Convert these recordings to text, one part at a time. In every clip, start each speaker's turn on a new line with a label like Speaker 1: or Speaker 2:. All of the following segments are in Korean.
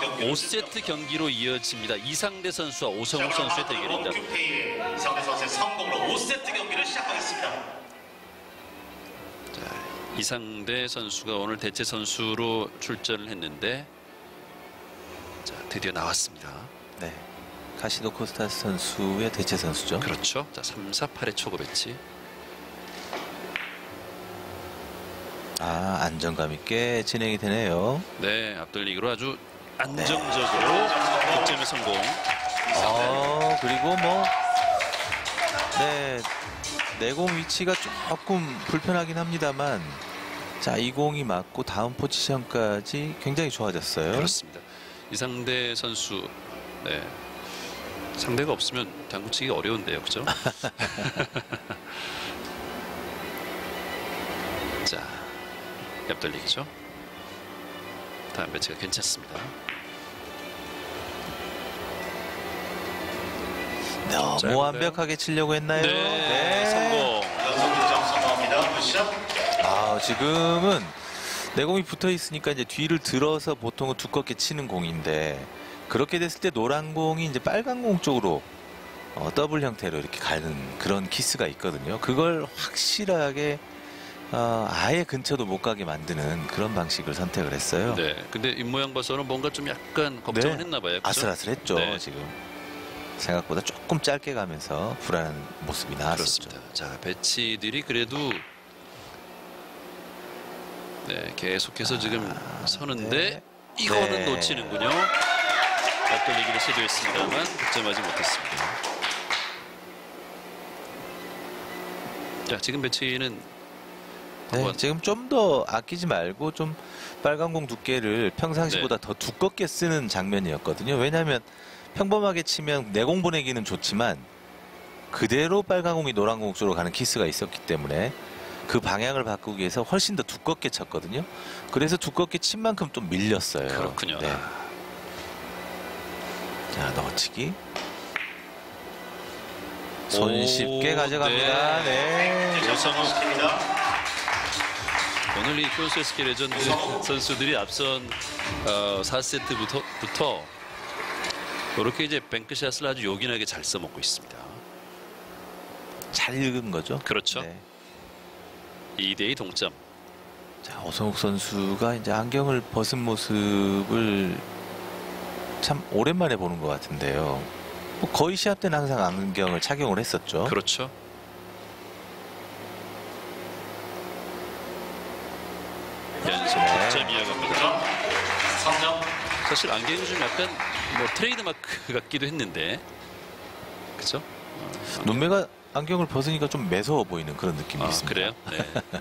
Speaker 1: 5세트 경기로 이어집니다. 이상대 선수와 오성욱 선수의 대결입니다.
Speaker 2: 큐페이 이상대 선수의 성공으로 5세트 경기를 시작하겠습니다.
Speaker 1: 자, 이상대 선수가 오늘 대체 선수로 출전을 했는데 자, 드디어 나왔습니다.
Speaker 3: 네. 카시도 코스타스 선수의 대체 선수죠.
Speaker 1: 그렇죠. 자, 3, 4, 8의 초고 배치.
Speaker 3: 아, 안정감 있게 진행이 되네요.
Speaker 1: 네, 앞돌리기로 아주 안정적으로 득점에 성공.
Speaker 3: 아, 그리고 뭐, 네, 내공 위치가 조금 불편하긴 합니다만, 자, 이 공이 맞고 다음 포지션까지 굉장히 좋아졌어요.
Speaker 1: 그렇습니다. 이상대 선수, 네. 상대가 없으면 당구 치기 어려운데요, 그죠? 자, 옆돌리기죠. 다음 배치가 괜찮습니다.
Speaker 3: 너무
Speaker 1: 짧은데요?
Speaker 3: 완벽하게 치려고 했나요?
Speaker 1: 네, 성공.
Speaker 2: 연속 득점 성공합니다. Good shot.
Speaker 3: 아, 지금은 내공이 붙어 있으니까 이제 뒤를 들어서 보통은 두껍게 치는 공인데 그렇게 됐을 때 노란 공이 이제 빨간 공 쪽으로 어, 더블 형태로 이렇게 가는 그런 키스가 있거든요. 그걸 확실하게 어, 아예 근처도 못 가게 만드는 그런 방식을 선택을 했어요.
Speaker 1: 네, 근데 입모양 봐서는 뭔가 좀 약간 걱정을
Speaker 3: 네.
Speaker 1: 했나 봐요. 그죠?
Speaker 3: 아슬아슬했죠
Speaker 1: 네.
Speaker 3: 지금 생각보다 조금 짧게 가면서 불안한 모습이 나왔었죠.
Speaker 1: 그렇습니다. 자, 배치들이 그래도 네, 계속해서 지금 서는데
Speaker 3: 네.
Speaker 1: 이거는
Speaker 3: 네.
Speaker 1: 놓치는군요. 앞돌리기를 시도했습니다만 득점하지 못했습니다. 자, 지금 배치는
Speaker 3: 네, 지금 좀 더 아끼지 말고 좀 빨간 공 두께를 평상시보다 더 두껍게 쓰는 장면이었거든요. 왜냐하면 평범하게 치면 내공 보내기는 좋지만 그대로 빨간 공이 노란 공 쪽으로 가는 키스가 있었기 때문에 그 방향을 바꾸기 위해서 훨씬 더 두껍게 쳤거든요. 그래서 두껍게 친 만큼 좀 밀렸어요.
Speaker 1: 그렇군요.
Speaker 3: 네. 자, 넣어치기. 손쉽게
Speaker 1: 오,
Speaker 3: 가져갑니다. 네.
Speaker 2: 득점 성공시킵니다.
Speaker 1: 오늘 이 휴온스 레전드 선수들이 앞선 어, 4세트부터 부터 이렇게 이제 bank shot을 아주 요긴하게 잘 써먹고 있습니다.
Speaker 3: 잘 읽은 거죠.
Speaker 1: 그렇죠.
Speaker 3: 네.
Speaker 1: 2대2 동점.
Speaker 3: 자, 오성욱 선수가 이제 안경을 벗은 모습을 참 오랜만에 보는 것 같은데요. 뭐 거의 시합 때는 항상 안경을 착용을 했었죠.
Speaker 1: 그렇죠. 연속
Speaker 3: 네.
Speaker 1: 득점 이어갑니다.
Speaker 2: 득점. 3점.
Speaker 1: 사실 안경이 좀 약간 뭐 트레이드 마크 같기도 했는데, 그렇죠?
Speaker 3: 눈매가 안경을 벗으니까 좀 매서워 보이는 그런 느낌이
Speaker 1: 아,
Speaker 3: 있습니다.
Speaker 1: 그래요? 네.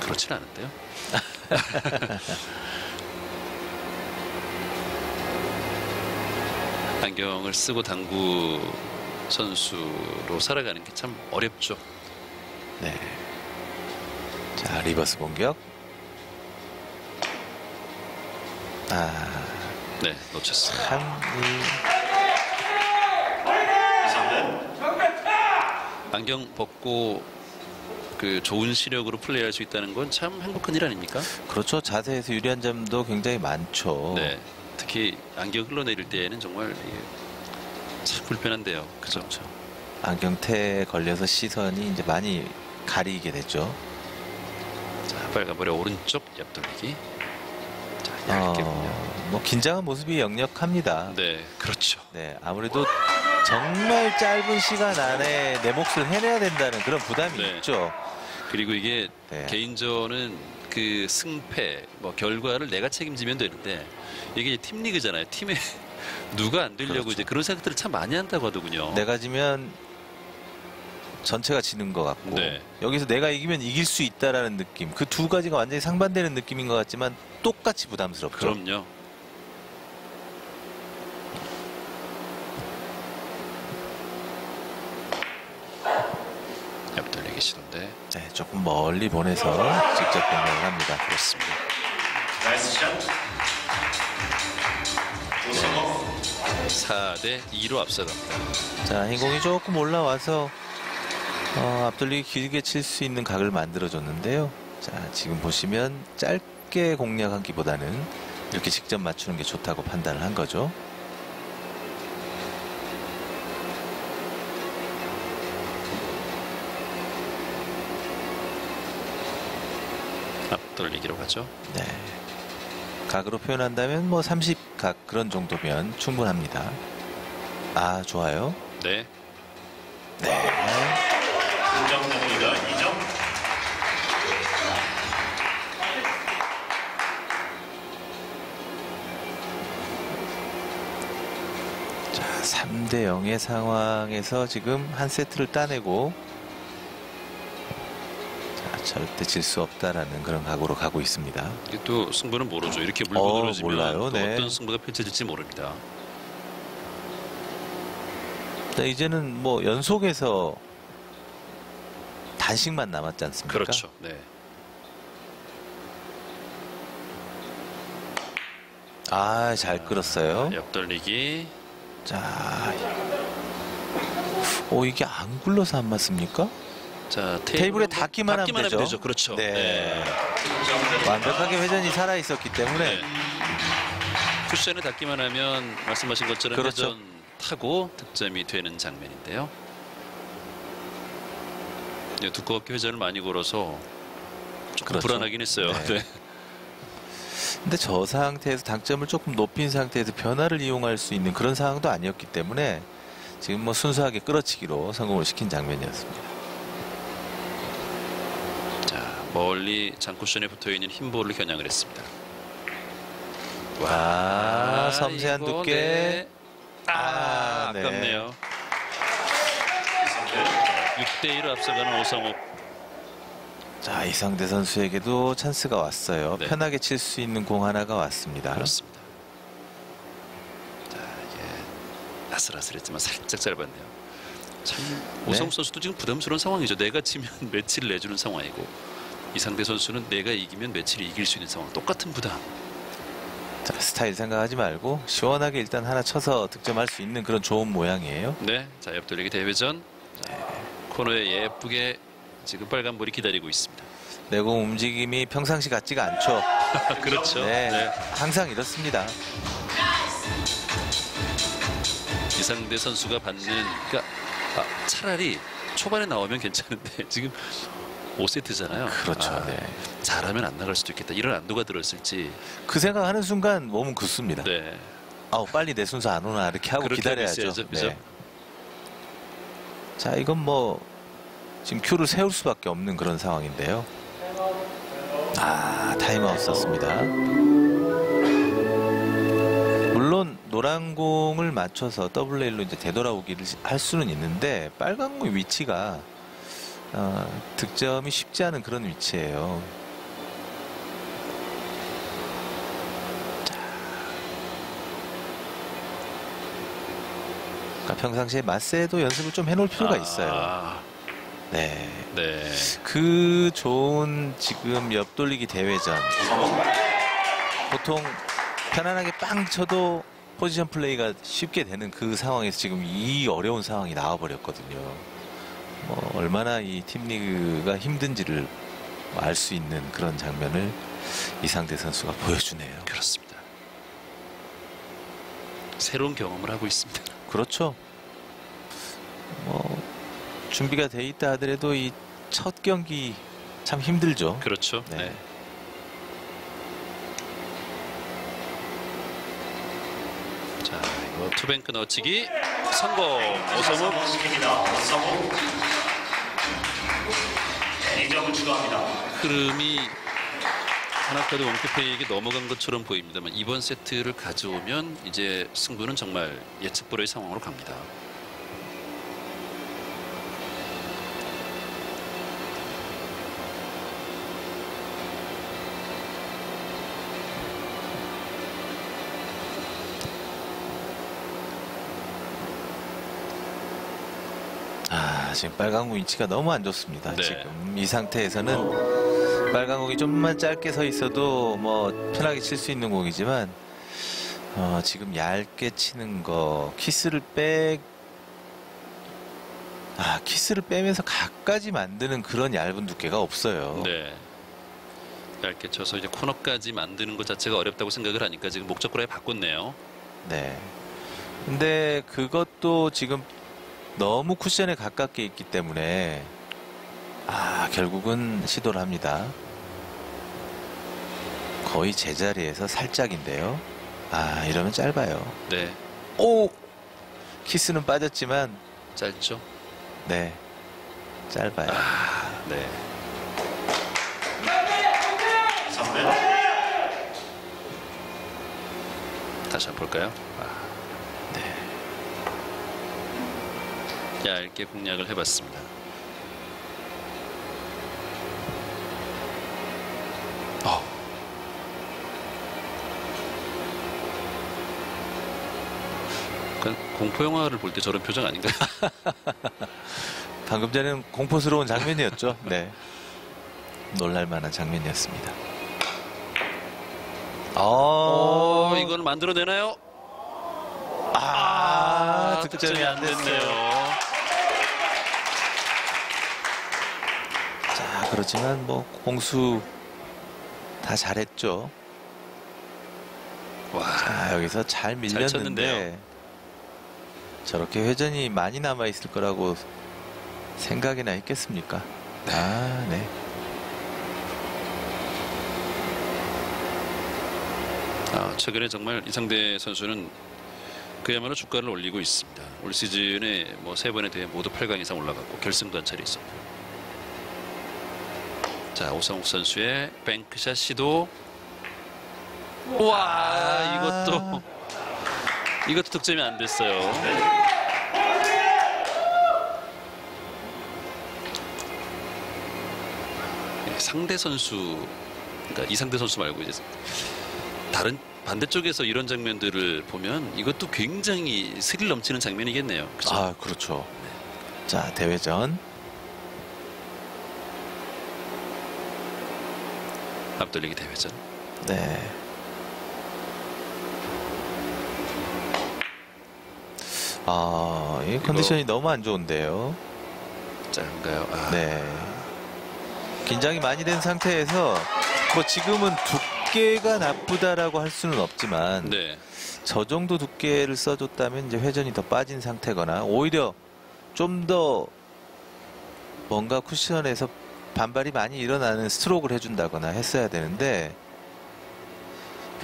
Speaker 1: 그렇진 않은데요. 안경을 쓰고 당구 선수로 살아가는 게 참 어렵죠.
Speaker 3: 네. 자, reverse 공격. 아,
Speaker 1: 네, 놓쳤어요.
Speaker 3: 참, 이,
Speaker 2: 이상대.
Speaker 1: 안경 벗고 그 좋은 시력으로 플레이할 수 있다는 건 참 행복한 일 아닙니까?
Speaker 3: 그렇죠. 자세에서 유리한 점도 굉장히 많죠.
Speaker 1: 네. 특히 안경 흘러내릴 때에는 정말 참 불편한데요. 그죠?
Speaker 3: 그렇죠. 안경테에 걸려서 시선이 이제 많이 가리게 되죠.
Speaker 1: 자, 빨간볼의 오른쪽 옆돌리기. 자, 얇게 보면.
Speaker 3: 어, 뭐 긴장한 모습이 역력합니다.
Speaker 1: 네, 그렇죠.
Speaker 3: 네, 아무래도 정말 짧은 시간 안에 내 몫을 해내야 된다는 그런 부담이
Speaker 1: 네.
Speaker 3: 있죠.
Speaker 1: 그리고 이게
Speaker 3: 네.
Speaker 1: 개인전은 그 승패, 뭐 결과를 내가 책임지면 되는데 이게 팀 리그잖아요. 팀에 누가 안 되려고
Speaker 3: 그렇죠.
Speaker 1: 이제 그런 생각들을 참 많이 한다고 하더군요.
Speaker 3: 내가 지면 전체가 지는 것 같고
Speaker 1: 네.
Speaker 3: 여기서 내가 이기면 이길 수 있다라는 느낌 그 두 가지가 완전히 상반되는 느낌인 것 같지만 똑같이 부담스럽죠.
Speaker 1: 그럼요. 옆돌리기 시도인데
Speaker 3: 네, 조금 멀리 보내서 직접 공격을 합니다.
Speaker 1: 그렇습니다.
Speaker 2: Nice shot. 우승호.
Speaker 1: 4대 2로 앞서갑니다.
Speaker 3: 자, 흰공이 조금 올라와서 어, 앞돌리기 길게 칠 수 있는 각을 만들어줬는데요. 자, 지금 보시면 짧게 공략하기보다는 이렇게 직접 맞추는 게 좋다고 판단을 한 거죠.
Speaker 1: 앞돌리기로 가죠.
Speaker 3: 네. 각으로 표현한다면 뭐 30각 그런 정도면 충분합니다. 아, 좋아요.
Speaker 1: 네.
Speaker 3: 네. 3대 0의 상황에서 지금 한 세트를 따내고 자, 절대 질 수 없다라는 그런 각오로 가고 있습니다.
Speaker 1: 이게 또 승부는 모르죠. 이렇게 물고
Speaker 3: 어,
Speaker 1: 늘어지면
Speaker 3: 몰라요.
Speaker 1: 또
Speaker 3: 네.
Speaker 1: 어떤 승부가 펼쳐질지 모릅니다.
Speaker 3: 자, 이제는 뭐 연속해서 단식만 남았지 않습니까?
Speaker 1: 그렇죠. 네.
Speaker 3: 아, 잘 끌었어요.
Speaker 1: 옆돌리기.
Speaker 3: 자, 오 이게 안 굴러서 안 맞습니까?
Speaker 1: 자,
Speaker 3: 테이블 에 닿기만 하면 되죠.
Speaker 1: 그렇죠.
Speaker 3: 네. 완벽하게 회전이 살아 있었기 때문에
Speaker 1: 네. 쿠션에 닿기만 하면 말씀하신 것처럼
Speaker 3: 그렇죠.
Speaker 1: 회전 타고 득점이 되는 장면인데요. 네, 두껍게 회전을 많이 걸어서 조금
Speaker 3: 그렇죠.
Speaker 1: 불안하긴 했어요.
Speaker 3: 네.
Speaker 1: 네.
Speaker 3: 근데 저 상태에서 당점을 조금 높인 상태에서 변화를 이용할 수 있는 그런 상황도 아니었기 때문에 지금 뭐 순수하게 끌어치기로 성공을 시킨 장면이었습니다.
Speaker 1: 자, 멀리 장쿠션에 붙어 있는 흰 볼을 겨냥을 했습니다.
Speaker 3: 와, 섬세한
Speaker 1: 이거
Speaker 3: 두께.
Speaker 1: 네. 아,
Speaker 3: 아, 네.
Speaker 1: 아깝네요. 6대 1로 앞서가는 오성욱.
Speaker 3: 자, 이상대 선수에게도 찬스가 왔어요.
Speaker 1: 네.
Speaker 3: 편하게 칠 수 있는 공 하나가 왔습니다.
Speaker 1: 그렇습니다. 자, 이게 아슬아슬했지만 살짝 짧았네요. 참
Speaker 3: 네.
Speaker 1: 오성욱 선수도 지금 부담스러운 상황이죠. 내가 지면 매치를 내주는 상황이고 이상대 선수는 내가 이기면 매치를 이길 수 있는 상황. 똑같은 부담.
Speaker 3: 자, 스타일 생각하지 말고 시원하게 일단 하나 쳐서 득점할 수 있는 그런 좋은 모양이에요.
Speaker 1: 네, 자 옆돌리기 대회전. 자, 코너에 예쁘게 지금 빨간 볼이 기다리고 있습니다.
Speaker 3: 내공 움직임이 평상시 같지가 않죠.
Speaker 1: 그렇죠.
Speaker 3: 네,
Speaker 1: 네.
Speaker 3: 항상 이렇습니다.
Speaker 1: 이상대 선수가 받는 그러니까 아, 차라리 초반에 나오면 괜찮은데 지금 5세트잖아요.
Speaker 3: 그렇죠. 네.
Speaker 1: 잘하면 안 나갈 수도 있겠다. 이런 안도가 들었을지.
Speaker 3: 그 생각하는 순간 몸은 굳습니다.
Speaker 1: 네.
Speaker 3: 아우 빨리 내 순서 안 오나 이렇게 하고 기다려야죠. 네.
Speaker 1: 있어야죠, 그죠?
Speaker 3: 자 이건 뭐 지금 큐를 세울 수밖에 없는 그런 상황인데요. 아 타임아웃 썼습니다. 물론 노란 공을 맞춰서 double rail로 이제 되돌아오기를 할 수는 있는데 빨간 공 위치가 어, 득점이 쉽지 않은 그런 위치예요. 그러니까 평상시에 마세도 연습을 좀 해놓을 필요가 있어요.
Speaker 1: 아,
Speaker 3: 네.
Speaker 1: 네.
Speaker 3: 그 좋은 지금 옆돌리기 대회전 보통 편안하게 빵 쳐도 포지션 플레이가 쉽게 되는 그 상황에서 지금 이 어려운 상황이 나와버렸거든요. 뭐 얼마나 이 팀리그가 힘든지를 알 수 있는 그런 장면을 이상대 선수가 보여주네요.
Speaker 1: 그렇습니다. 새로운 경험을 하고 있습니다.
Speaker 3: 그렇죠. 뭐 준비가 돼 있다 하더라도 이 첫 경기 참 힘들죠.
Speaker 1: 그렇죠.
Speaker 3: 네.
Speaker 1: 네. 자, 이거 투뱅크 넣치기 성공. 오성욱.
Speaker 2: 성공. 2점을 추가합니다.
Speaker 1: 흐름이 하나카드 원큐페이에게 넘어간 것처럼 보입니다만 이번 세트를 가져오면 이제 승부는 정말 예측 불허의 상황으로 갑니다.
Speaker 3: 아 지금 빨강공 위치가 너무 안 좋습니다.
Speaker 1: 네.
Speaker 3: 지금 이 상태에서는 빨강공이 좀만 짧게 서 있어도 뭐 편하게 칠 수 있는 공이지만 어, 지금 얇게 치는 거 키스를 빼. 아 키스를 빼면서 각까지 만드는 그런 얇은 두께가 없어요.
Speaker 1: 네. 얇게 쳐서 이제 코너까지 만드는 것 자체가 어렵다고 생각을 하니까 지금 목적으로 해 바꿨네요.
Speaker 3: 네. 근데 그것도 지금 너무 쿠션에 가깝게 있기 때문에 아 결국은 시도를 합니다. 거의 제자리에서 살짝인데요. 아 이러면 짧아요.
Speaker 1: 네,
Speaker 3: 오 키스는 빠졌지만
Speaker 1: 짧죠.
Speaker 3: 네 짧아요.
Speaker 1: 아, 네.
Speaker 2: 3대
Speaker 1: 다시 한번 볼까요? 아, 얇게 공략을 해봤습니다. 어. 공포 영화를 볼 때 저런 표정 아닌가요?
Speaker 3: 방금 전에는 공포스러운 장면이었죠. 네. 놀랄만한 장면이었습니다. 어,
Speaker 1: 어, 이건 만들어내나요?
Speaker 3: 아,
Speaker 1: 아,
Speaker 3: 득점이 안 됐네요. 자, 그렇지만 뭐 공수 다 잘했죠.
Speaker 1: 와,
Speaker 3: 아, 여기서 잘 밀렸는데. 저렇게 회전이 많이 남아 있을 거라고 생각이나 했겠습니까? 아, 네.
Speaker 1: 아, 최근에 정말 이상대 선수는 그야말로 주가를 올리고 있습니다. 올 시즌에 뭐 세 번에 대해 모두 8강 이상 올라갔고 결승도 한 차례 있었고. 자 오성욱 선수의 뱅크샷 시도. 와 이것도 이것도 득점이 안 됐어요. 예, 상대 선수, 그러니까 이상대 선수 말고 이제 다른 반대쪽에서 이런 장면들을 보면 이것도 굉장히 스릴 넘치는 장면이겠네요. 그죠?
Speaker 3: 아, 그렇죠. 자, 대회전.
Speaker 1: 앞돌리기 대회전.
Speaker 3: 네. 아, 이 컨디션이 너무 안 좋은데요.
Speaker 1: 짧은가요? 아,
Speaker 3: 네. 긴장이 많이 된 상태에서 뭐 지금은 두께가 나쁘다라고 할 수는 없지만
Speaker 1: 네.
Speaker 3: 저 정도 두께를 써줬다면 이제 회전이 더 빠진 상태거나 오히려 좀 더 뭔가 쿠션에서 반발이 많이 일어나는 스트로크를 해준다거나 했어야 되는데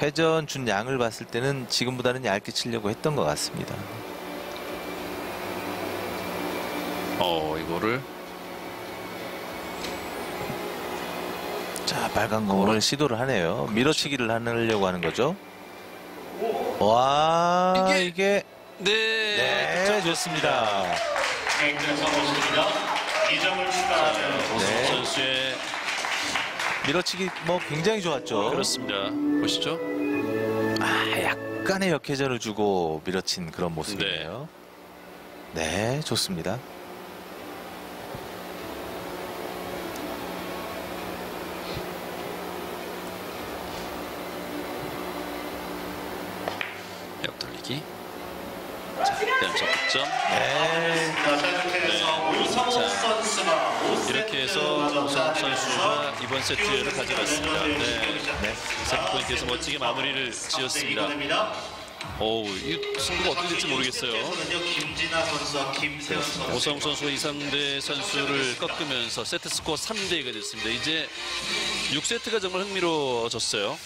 Speaker 3: 회전 준 양을 봤을 때는 지금보다는 얇게 치려고 했던 것 같습니다.
Speaker 1: 어 이거를
Speaker 3: 자 빨간 공을 시도를 하네요. 밀어치기를 하려고 하는 거죠. 와
Speaker 1: 이게-
Speaker 3: 이게
Speaker 1: 네.
Speaker 3: 네
Speaker 1: 득점
Speaker 3: 좋습니다.
Speaker 2: 성공입니다. 2점을 추가하면
Speaker 1: 오성욱
Speaker 3: 네.
Speaker 1: 선수의
Speaker 3: 밀어치기 뭐 굉장히 좋았죠.
Speaker 1: 그렇습니다. 보시죠.
Speaker 3: 아 약간의 역회전을 주고 밀어친 그런 모습이네요. 네 좋습니다.
Speaker 1: 옆돌리기. 자, 연속 득점.
Speaker 3: 네.
Speaker 2: 자, 이렇게 해서 오성욱
Speaker 1: 자,
Speaker 2: 선수가 5세트
Speaker 1: 이렇게 해서 오성욱 선수가 이번 세트를 가져갔습니다. 네.
Speaker 3: 네.
Speaker 1: 세트 포인트에서 멋지게 마무리를 지었습니다. 어우, 이 승부가 어떻게 될지 모르겠어요. 오성 선수가 이상대 선수를 꺾으면서 세트 스코어 3대 2가 됐습니다. 이제 6세트가 정말 흥미로워졌어요.